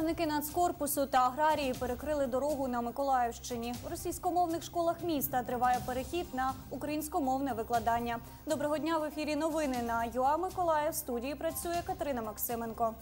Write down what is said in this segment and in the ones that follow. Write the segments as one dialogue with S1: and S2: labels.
S1: Представники нацкорпусу та аграрії перекрили дорогу на Миколаївщині. У російськомовних школах міста триває перехід на українськомовне викладання. Доброго дня в ефірі новини на ЮА Миколаїв. В студії працює Катерина Максименко.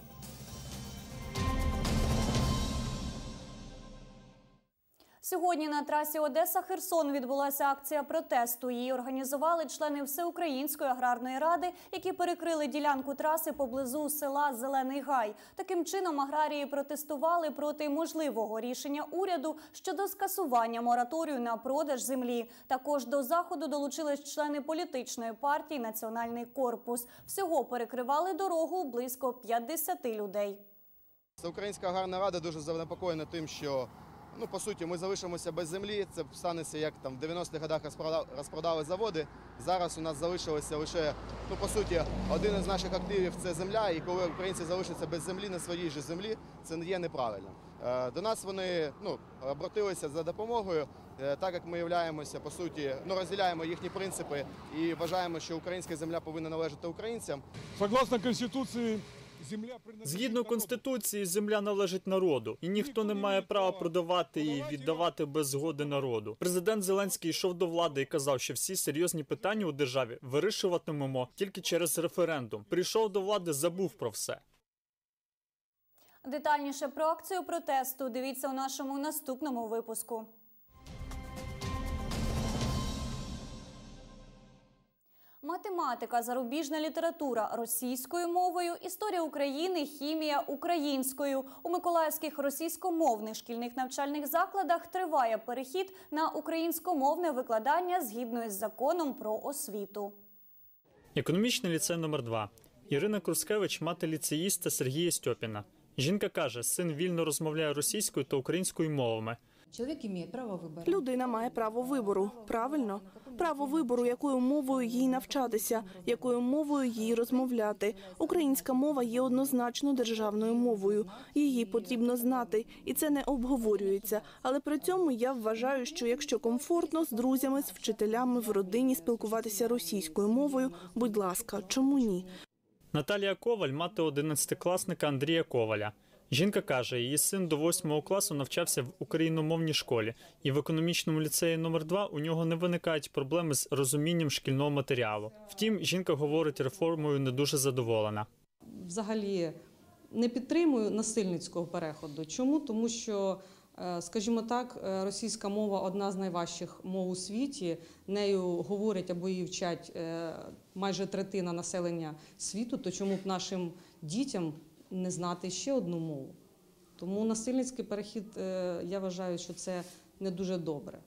S1: Сьогодні на трасі Одеса Херсон відбулася акція протесту. Її організували члени Всеукраїнської аграрної ради, які перекрили ділянку траси поблизу села Зелений Гай. Таким чином аграрії протестували проти можливого рішення уряду щодо скасування мораторію на продаж землі. Також до заходу долучились члени політичної партії Національний корпус. Всього перекривали дорогу близько 50 людей.
S2: Українська аграрна рада дуже занепокоєна тим, що ну по суті ми залишимося без землі. Це станеться як там в 90-х годах розпродали, заводи. Зараз у нас залишилося лише ну по суті один із наших активів це земля. І коли українці залишаться без землі на своїй же землі, це не є неправильно. Е, До нас вони ну обратилися за допомогою, е, так як ми являємося по суті, ну розділяємо їхні принципи і вважаємо, що українська земля повинна належати українцям.
S3: Согласно принадлежит
S4: Згідно конституції, земля належить народу, і ніхто не має права продавати її, віддавати без згоди народу. Президент Зеленський йшов до влади і казав, що всі серйозні питання у державі вирішуватимемо тільки через референдум. Прийшов до влади, забув про все.
S1: Детальніше про акцію протесту дивіться у нашому наступному випуску. Математика, зарубіжна література російською мовою, історія України, хімія українською. У миколаївських російськомовних шкільних навчальних закладах триває перехід на українськомовне викладання згідно із законом про освіту.
S4: Економічний ліцей номер 2 Ірина Курскевич, мати ліцеїста Сергія Стьопіна. Жінка каже, син вільно розмовляє російською та українською мовами.
S5: Человек имеет право выбора.
S6: Людина має право вибору. Правильно, право вибору, якою мовою їй навчатися, якою мовою їй розмовляти. Українська мова є однозначно державною мовою. Її потрібно знати, і це не обговорюється. Але при цьому я вважаю, що якщо комфортно з друзями, з вчителями в родині спілкуватися російською мовою, будь ласка, чому ні?
S4: Наталія Коваль, мати 11-класника Андрія Коваля. Жінка каже, її син до 8 класу навчався в україномовній школі, і в економічному ліцеї номер 2 у нього не виникають проблеми з розумінням шкільного матеріалу. Втім, жінка говорить, реформою не дуже задоволена.
S7: взагалі не підтримую насильницького переходу. Чому? Тому що, е, скажімо так, е, російська мова одна з найважчих мов у світі. Нею говорять або її вчать е, майже третина населення світу. То чому б нашим дітям не знати ще одну мову? Тому насильницький перехід, е, я вважаю, що це не дуже добре.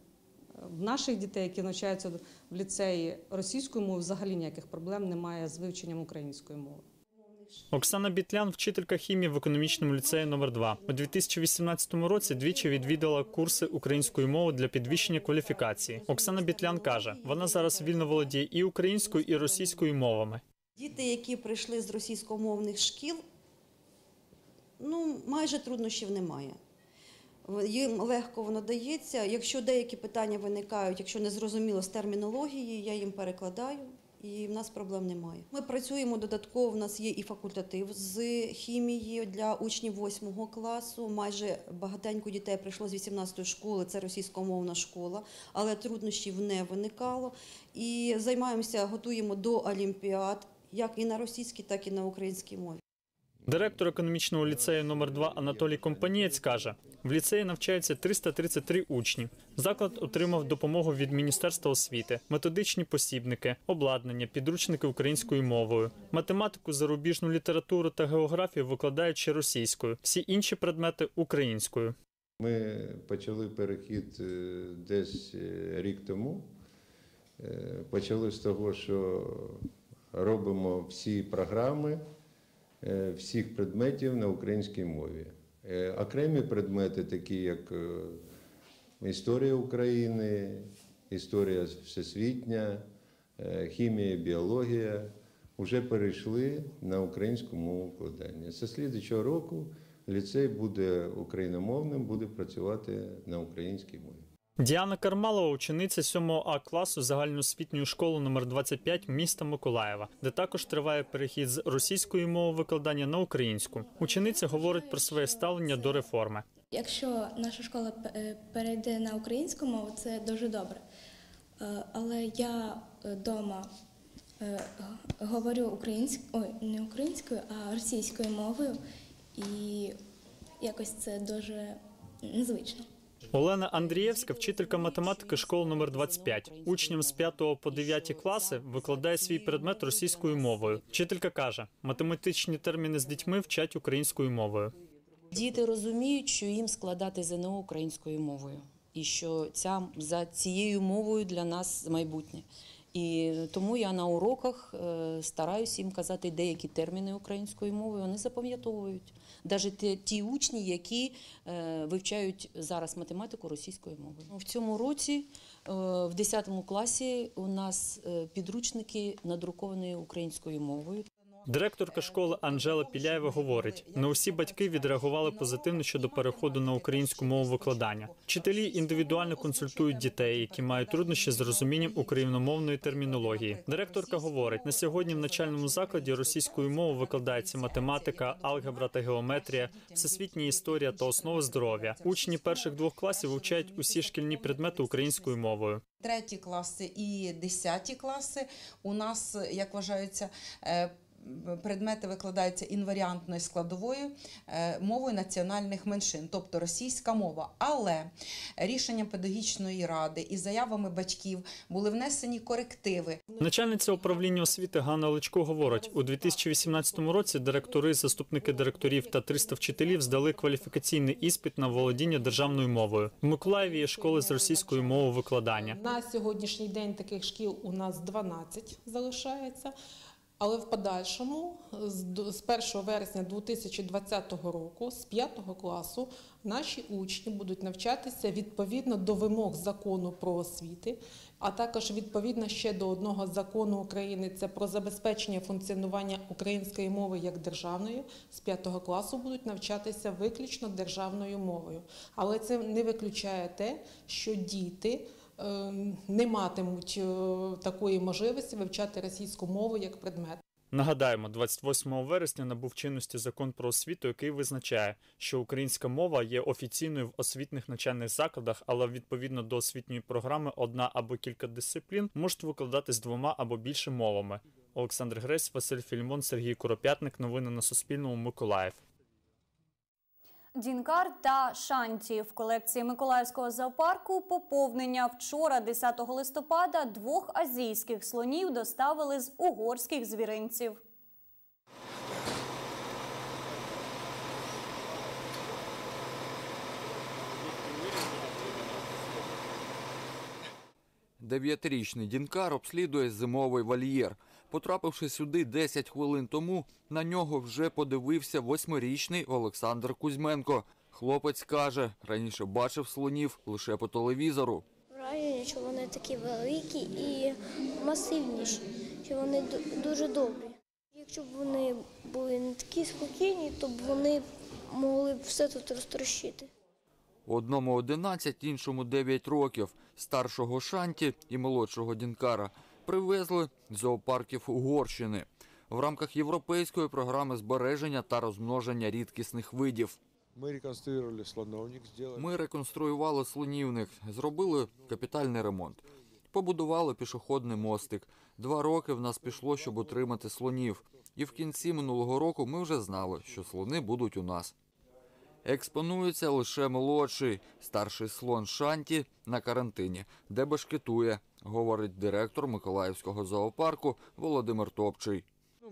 S7: В наших дітей, які навчаються в ліцеї російською мовою, взагалі ніяких проблем немає з вивченням української мови.
S4: Оксана Бітлян, вчителька хімії в економічному ліцеї номер 2 У 2018 році двічі відвідала курси української мови для підвищення кваліфікації. Оксана Бітлян каже, вона зараз вільно володіє і українською, і російською мовами.
S8: Діти, які прийшли з російськомовних шкіл, ну, майже труднощів немає. Їм легко воно дається. Якщо деякі питання виникають, якщо не зрозуміло з термінології, я їм перекладаю. І в нас проблем немає. Ми працюємо додатково. В нас є і факультатив з хімії для учнів 8 класу. Майже багатенько дітей прийшло з 18 школи. Це російськомовна школа, але труднощів не виникало. І займаємося, готуємо до олімпіад, як і на російській, так і на українській мові.
S4: Директор економічного ліцею номер 2 Анатолій Компанієць каже, в ліцеї навчається 333 учні. Заклад отримав допомогу від Міністерства освіти, методичні посібники, обладнання, підручники українською мовою, математику, зарубіжну літературу та географію викладають ще російською, всі інші предмети українською.
S9: Ми почали перехід е, десь е, рік тому. Е, Почали з того, що робимо всі програми всіх предметів на українській мові. Е, Окремі предмети, такі як е, історія України, історія всесвітня, е, хімія, біологія, вже перейшли на українську мову викладання. З слідчого року ліцей буде україномовним, буде працювати на українській мові.
S4: Діана Кармалова учениця 7 А класу загальноосвітньої школи номер 25 міста Миколаєва, де також триває перехід з російської мови викладання на українську. Учениця говорить про своє ставлення до реформи.
S10: Якщо наша школа е, перейде на українську мову, це дуже добре. Е, Але я вдома говорю українською, ой, не українською, а російською мовою, і якось це дуже незвично.
S4: Олена Андрієвська, вчителька математики школи номер 25. Учням з 5 по 9 класи викладає свій предмет російською мовою. Вчителька каже, математичні терміни з дітьми вчать українською мовою.
S11: Діти розуміють, що їм складати ЗНО українською мовою, і що ця за цією мовою для нас майбутнє. І тому я на уроках е, стараюся їм казати деякі терміни української мови. Вони запам'ятовують навіть ті, ті учні, які е, вивчають зараз математику російською мовою. В цьому році, е, в 10 класі, у нас підручники надруковані українською мовою.
S4: Директорка школи Анжела Піляєва говорить: не усі батьки відреагували позитивно щодо переходу на українську мову викладання. Вчителі індивідуально консультують дітей, які мають труднощі з розумінням україномовної термінології. Директорка говорить: на сьогодні в начальному закладі російською мовою викладається математика, алгебра та геометрія, всесвітня історія та основи здоров'я. Учні перших двох класів вивчають усі шкільні предмети українською мовою.
S12: Треті класи і десяті класи у нас, як вважаються, е, предмети викладаються інваріантною складовою е, мовою національних меншин, тобто російська мова. Але рішенням педагогічної ради і заявами батьків були внесені корективи.
S4: Начальниця управління освіти Ганна Личко говорить, у 2018 році директори, заступники директорів та 300 вчителів здали кваліфікаційний іспит на володіння державною мовою. В Миколаєві є школи з російською мовою викладання.
S13: На сьогоднішній день таких шкіл у нас 12 залишається. Але в подальшому, з 1 вересня 2020 року, з 5 класу, наші учні будуть навчатися відповідно до вимог закону про освіти, а також відповідно ще до одного закону України це про забезпечення функціонування української мови як державної. З 5 класу будуть навчатися виключно державною мовою. Але це не виключає те, що діти не матимуть е, такої можливості вивчати російську мову як предмет.
S4: Нагадаємо, 28 вересня набув чинності закон про освіту, який визначає, що українська мова є офіційною в освітніх навчальних закладах, але відповідно до освітньої програми одна або кілька дисциплін можуть викладатись двома або більше мовами. Олександр Гресь, Василь Фільмон, Сергій Куропятник. Новини на Суспільному. Миколаїв.
S1: Дінкар та Шанті в колекції Миколаївського зоопарку поповнення вчора, 10 листопада, двох азійських слонів доставили з угорських звіринців.
S14: Дев'ятирічний Дінкар обслідує зимовий вольєр. Потрапивши сюди 10 хвилин тому, на нього вже подивився восьмирічний Олександр Кузьменко. Хлопець каже, раніше бачив слонів лише по телевізору.
S15: Враження, що вони такі великі і масивніші, що вони дуже добрі. Якщо б вони були не такі спокійні, то б вони могли б все тут розтрощити.
S14: Одному 11, іншому 9 років. Старшого Шанті і молодшого Дінкара привезли з зоопарків Угорщини в рамках європейської програми збереження та розмноження рідкісних видів.
S3: Мы реконструировали слоновник.
S14: Ми реконструювали слонівник, зробили капітальний ремонт, побудували пішохідний мостик. Два роки в нас пішло, щоб утримати слонів. І в кінці минулого року ми вже знали, що слони будуть у нас. Експонується лише молодший, старший слон Шанті на карантині, де башкетує, говорить директор Миколаївського зоопарку Володимир Топчий.
S3: Ну,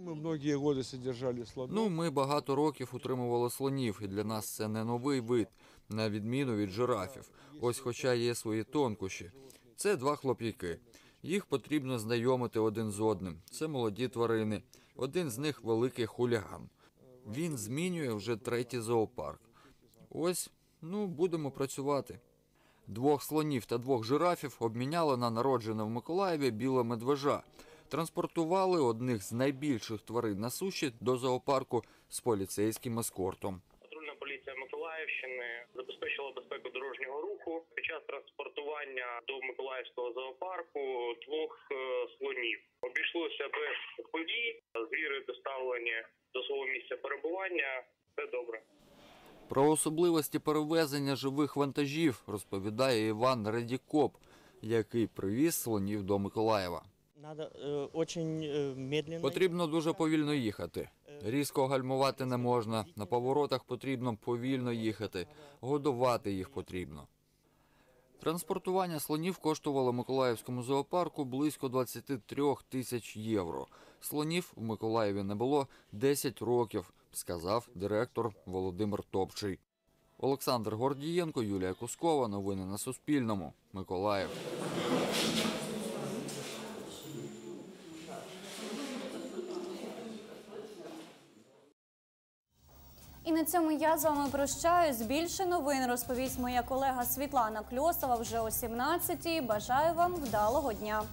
S3: слонов.
S14: Ну, ми багато років утримували слонів, і для нас це не новий вид, на відміну від жирафів. Ось, хоча є свої тонкощі. Це два хлоп'яки. Їх потрібно знайомити один з одним. Це молоді тварини. Один з них великий хуліган. Він змінює вже третій зоопарк. Ось, ну, будемо працювати. Двох слонів та двох жирафів обміняли на народжене в Миколаєві біле медвежа. Транспортували одних з найбільших тварин на суші до зоопарку з поліцейським ескортом.
S16: Патрульна поліція Миколаївщини забезпечила безпеку дорожнього руху під час транспортування до Миколаївського зоопарку двох е, слонів. Обійшлося без подій. Звіри доставлені до свого місця перебування. Все добре.
S14: Про особливості перевезення живих вантажів розповідає Іван Редікоп, який привіз слонів до Миколаєва.
S17: Э, медленно.
S14: Потрібно дуже повільно їхати. Різко гальмувати не можна. На поворотах потрібно повільно їхати. Годувати їх потрібно. Транспортування слонів коштувало Миколаївському зоопарку близько 23 тисяч євро. Слонів в Миколаєві не було 10 років, сказав директор Володимир Топчий. Олександр Гордієнко, Юлія Кускова. Новини на Суспільному. Миколаїв.
S1: І на цьому я з вами прощаюсь. Більше новин розповість моя колега Світлана Кльосова вже о 17-й. Бажаю вам вдалого дня.